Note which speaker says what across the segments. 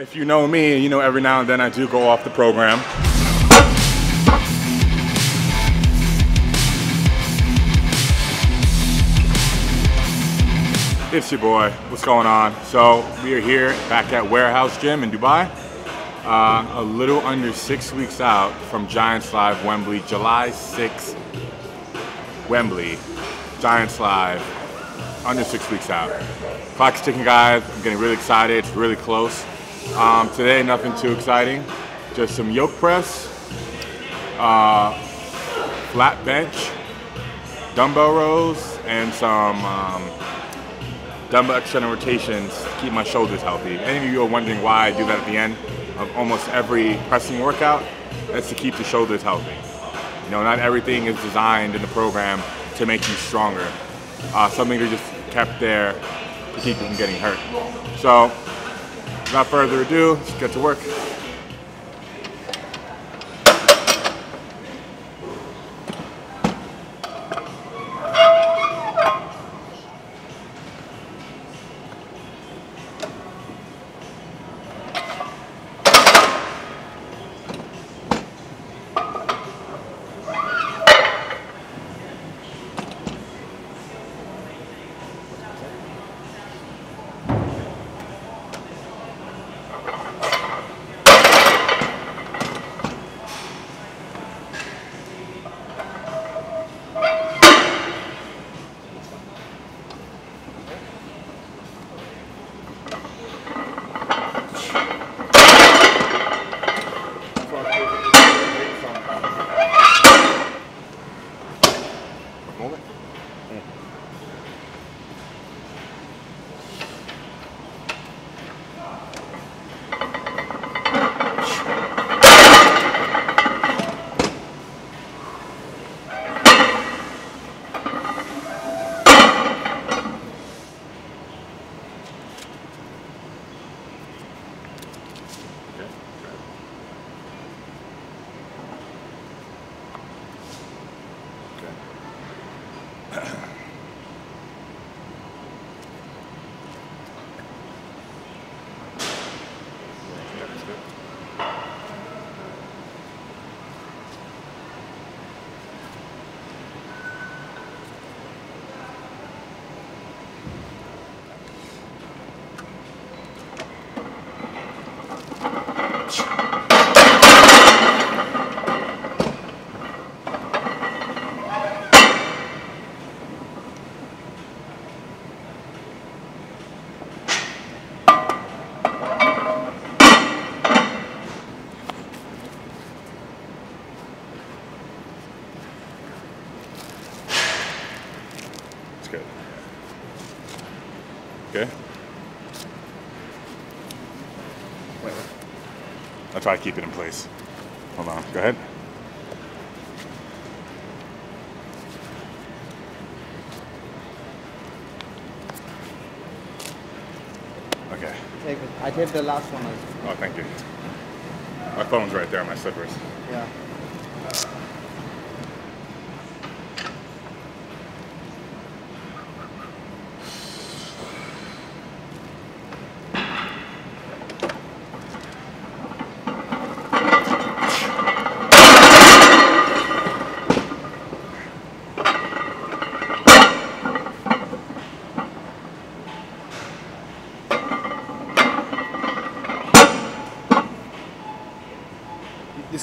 Speaker 1: If you know me, you know every now and then I do go off the program. It's your boy. What's going on? So we are here back at Warehouse Gym in Dubai. Uh, a little under six weeks out from Giants Live Wembley, July 6th, Wembley, Giants Live, under six weeks out. Clock's ticking, guys. I'm getting really excited. It's really close. Um, today, nothing too exciting. Just some yoke press, uh, flat bench, dumbbell rows, and some um, dumbbell external rotations to keep my shoulders healthy. Any of you are wondering why I do that at the end of almost every pressing workout, that's to keep the shoulders healthy. You know, not everything is designed in the program to make you stronger. Uh, some things are just kept there to keep you from getting hurt. So, without further ado, let's get to work. Try to keep it in place. Hold on. Go ahead. Okay.
Speaker 2: Take it. I did the last one.
Speaker 1: Oh, thank you. My phone's right there on my slippers.
Speaker 2: Yeah.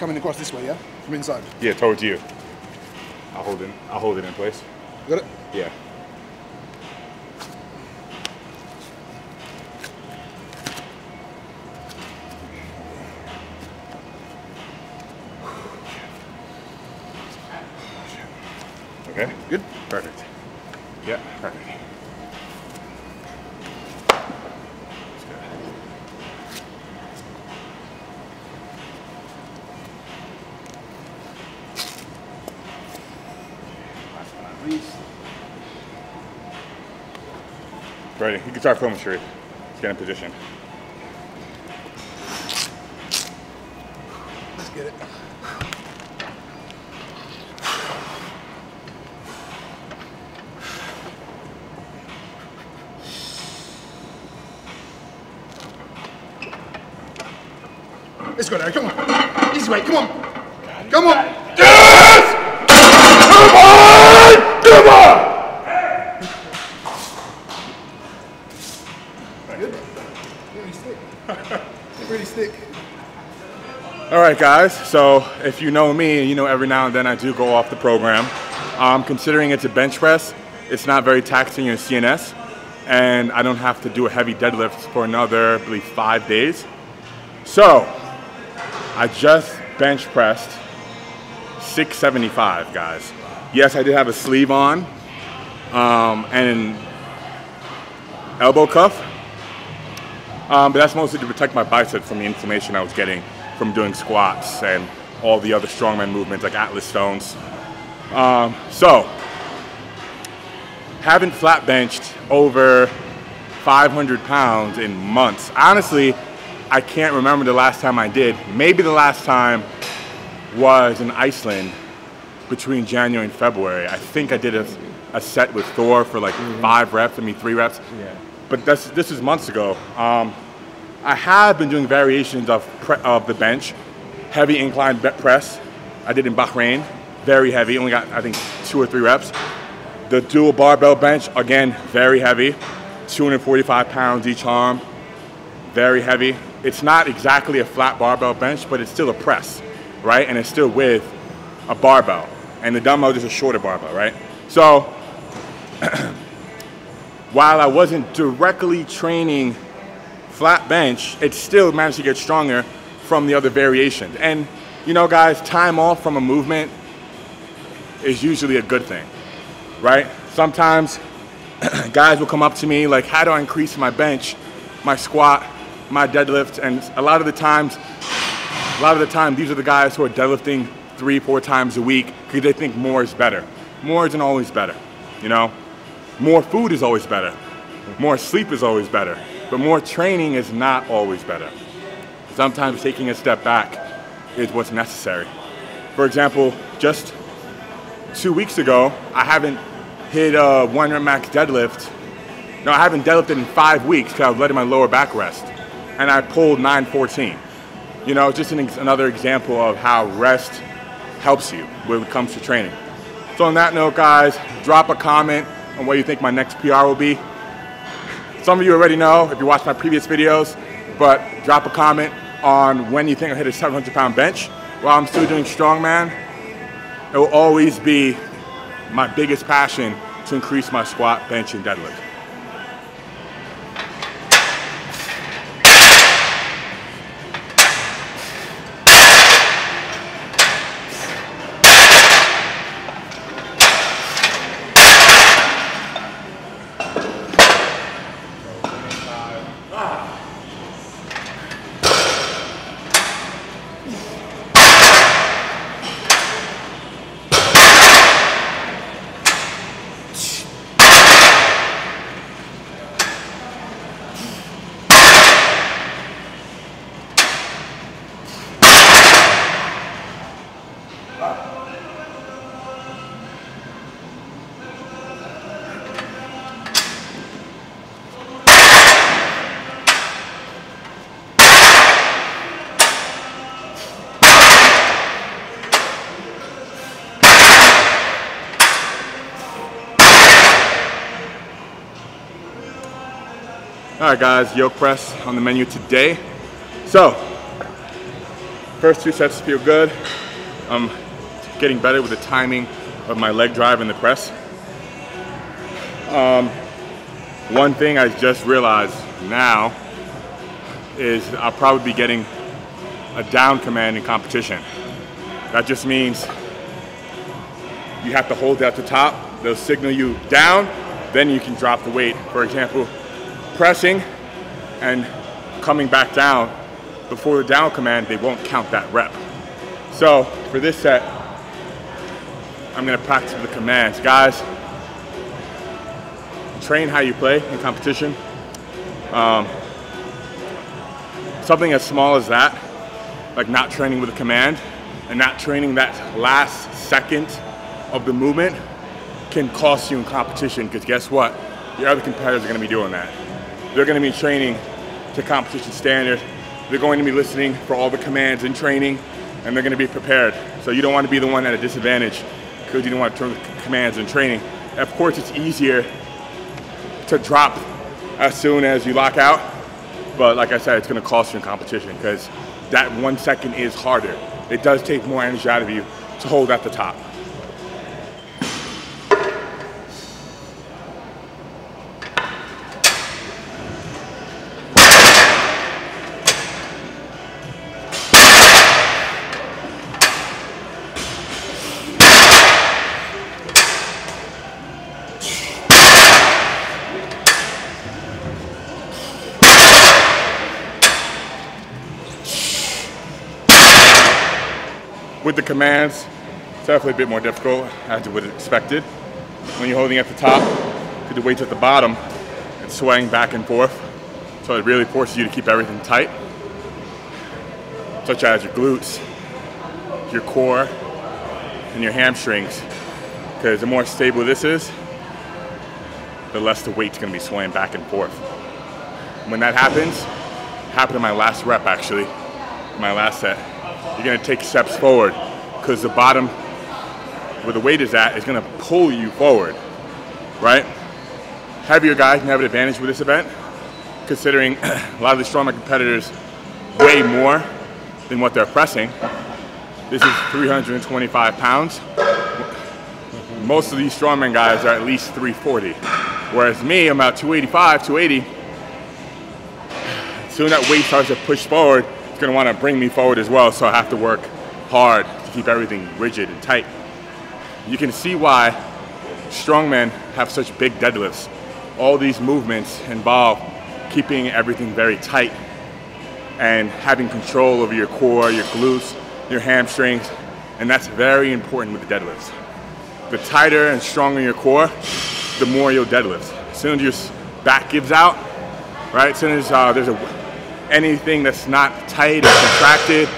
Speaker 3: Coming across this way, yeah? From inside.
Speaker 1: Yeah, towards you. I'll hold it. I'll hold it in place.
Speaker 3: Got it?
Speaker 1: Yeah. Okay.
Speaker 3: Good?
Speaker 1: Perfect. Yeah, perfect. That's good. Last but not least. Ready. You can start filming, Sharif. Let's get in position.
Speaker 3: Let's get it. Let's go there. Come on. Easy way. Come on. Come on.
Speaker 1: Yes! Come on! Come on!
Speaker 3: Good. Really stick.
Speaker 1: All right, guys. So if you know me, you know every now and then I do go off the program. Um, considering it's a bench press, it's not very taxing your CNS, and I don't have to do a heavy deadlift for another, I believe, five days. So I just bench pressed 675, guys. Yes, I did have a sleeve on um, and an elbow cuff, um, but that's mostly to protect my biceps from the inflammation I was getting from doing squats and all the other strongman movements like Atlas stones. Um, so, haven't flat benched over 500 pounds in months. Honestly, I can't remember the last time I did. Maybe the last time was in Iceland between January and February. I think I did a, a set with Thor for like five reps, I mean three reps.
Speaker 2: Yeah.
Speaker 1: But that's, this is months ago. Um, I have been doing variations of, of the bench, heavy incline press. I did in Bahrain, very heavy, only got I think two or three reps. The dual barbell bench, again, very heavy, 245 pounds each arm, very heavy. It's not exactly a flat barbell bench, but it's still a press, right? And it's still with a barbell. And the dumbbell is a shorter barbell, right? So while I wasn't directly training flat bench, it still managed to get stronger from the other variations. And you know, guys, time off from a movement is usually a good thing, right? Sometimes guys will come up to me like, how do I increase my bench, my squat, my deadlift? And a lot of the times, a lot of the time, these are the guys who are deadlifting three, four times a week because they think more is better. More isn't always better, you know? More food is always better. More sleep is always better. But more training is not always better. Sometimes taking a step back is what's necessary. For example, just two weeks ago, I haven't hit a one rep max deadlift. No, I haven't deadlifted in five weeks because I was letting my lower back rest. And I pulled 914. You know, just an ex- another example of how rest helps you when it comes to training. So on that note, guys, drop a comment on what you think my next PR will be. Some of you already know if you watched my previous videos, but drop a comment on when you think I hit a 700 pound bench. While I'm still doing strongman, it will always be my biggest passion to increase my squat, bench, and deadlift. All right, guys, yoke press on the menu today. So, first two sets feel good. I'm getting better with the timing of my leg drive and the press. Um, one thing I just realized now is I'll probably be getting a down command in competition. That just means you have to hold it at the top. They'll signal you down, then you can drop the weight. For example, pressing and coming back down before the down command, they won't count that rep. So for this set, I'm gonna practice the commands. Guys, train how you play in competition. Um, something as small as that, like not training with a command and not training that last second of the movement can cost you in competition because guess what? Your other competitors are gonna be doing that. They're gonna be training to competition standard they're going to be listening for all the commands in training and they're going to be prepared. So you don't want to be the one at a disadvantage because you don't want to turn the commands in training. Of course, it's easier to drop as soon as you lock out, but like I said, it's going to cost you in competition because that one second is harder. It does take more energy out of you to hold at the top. With the commands, it's definitely a bit more difficult as you would have expected. When you're holding at the top, because the weight's at the bottom, it's swaying back and forth. So it really forces you to keep everything tight, such as your glutes, your core, and your hamstrings. Because the more stable this is, the less the weight's gonna be swaying back and forth. When that happens, happened in my last rep actually, my last set you're gonna take steps forward because the bottom where the weight is at is gonna pull you forward, right? Heavier guys can have an advantage with this event considering a lot of the strongman competitors weigh more than what they're pressing. This is 325 pounds. Most of these strongman guys are at least 340. Whereas me, I'm about 285, 280. Soon that weight starts to push forward, going to want to bring me forward as well, so I have to work hard to keep everything rigid and tight. You can see why strongmen have such big deadlifts. All these movements involve keeping everything very tight and having control over your core, your glutes, your hamstrings, and that's very important with the deadlifts. The tighter and stronger your core, the more you'll deadlift. As soon as your back gives out, right, as soon as uh, there's a anything that's not tight or contracted,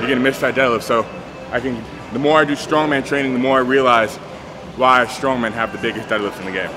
Speaker 1: you're gonna miss that deadlift. So I can, the more I do strongman training, the more I realize why strongmen have the biggest deadlifts in the game.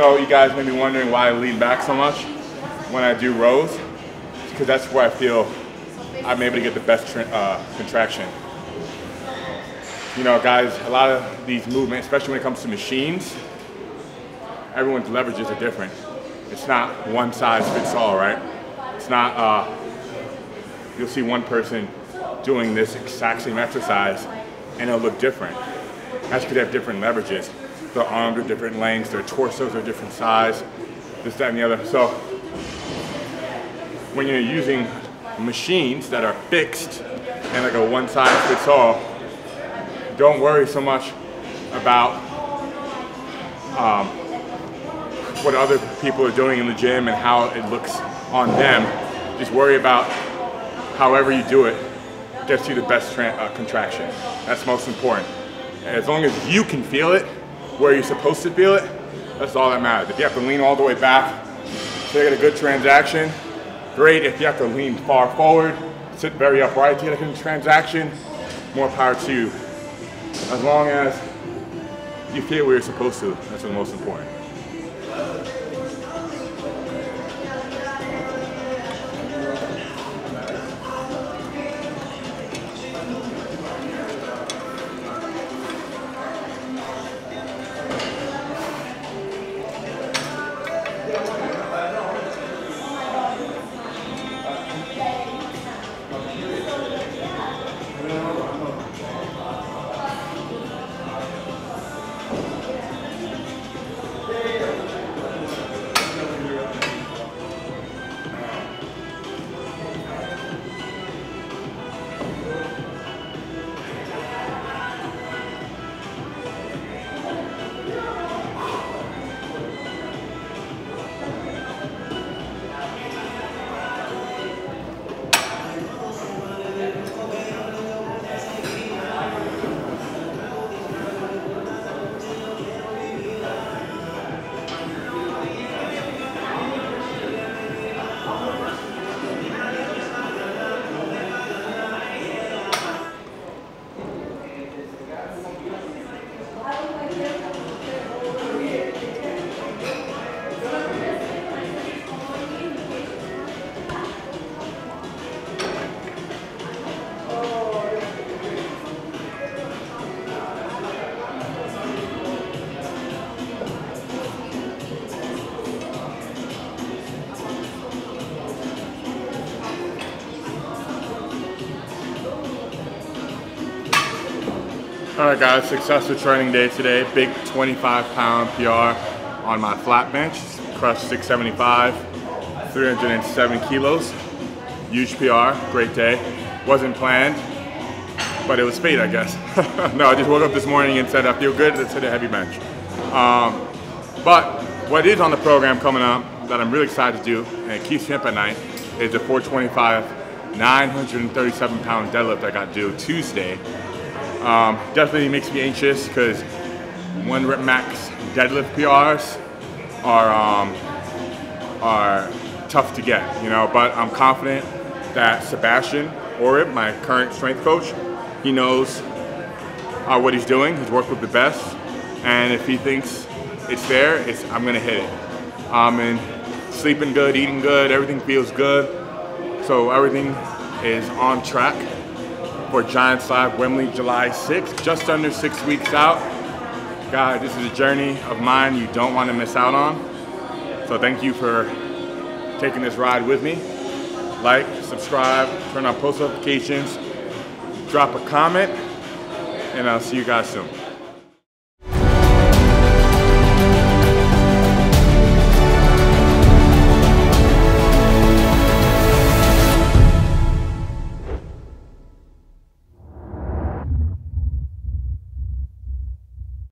Speaker 1: So you guys may be wondering why I lean back so much when I do rows, because that's where I feel I'm able to get the best uh, contraction. You know, guys, a lot of these movements, especially when it comes to machines, everyone's leverages are different. It's not one size fits all, right? It's not, uh, you'll see one person doing this exact same exercise and it'll look different. That's because they have different leverages. Their arms are different lengths, their torsos are different size, this, that, and the other. So when you're using machines that are fixed and like a one size fits all, don't worry so much about um, what other people are doing in the gym and how it looks on them. Just worry about however you do it gets you the best uh, contraction. That's most important. as long as you can feel it, where you're supposed to feel it, that's all that matters. If you have to lean all the way back to get a good transaction, great. If you have to lean far forward, sit very upright to get a good transaction, more power to you. As long as you feel where you're supposed to, that's the most important. All right, guys, successful training day today. Big 25 pound PR on my flat bench. Crushed 675, 307 kilos. Huge PR, great day. Wasn't planned, but it was fate, I guess. no, I just woke up this morning and said I feel good, let's hit a heavy bench. Um, but what is on the program coming up that I'm really excited to do, and it keeps me up at night, is the 425, 937 pound deadlift I got due Tuesday. Um, definitely makes me anxious because one rep max deadlift PRs are um, are tough to get, you know. But I'm confident that Sebastian Oreb, my current strength coach, he knows uh, what he's doing. He's worked with the best, and if he thinks it's there, it's I'm gonna hit it. I'm in sleeping good, eating good, everything feels good, so everything is on track for Giants Live Wembley July 6th, just under six weeks out. God, this is a journey of mine you don't want to miss out on. So thank you for taking this ride with me. Like, subscribe, turn on post notifications, drop a comment, and I'll see you guys soon.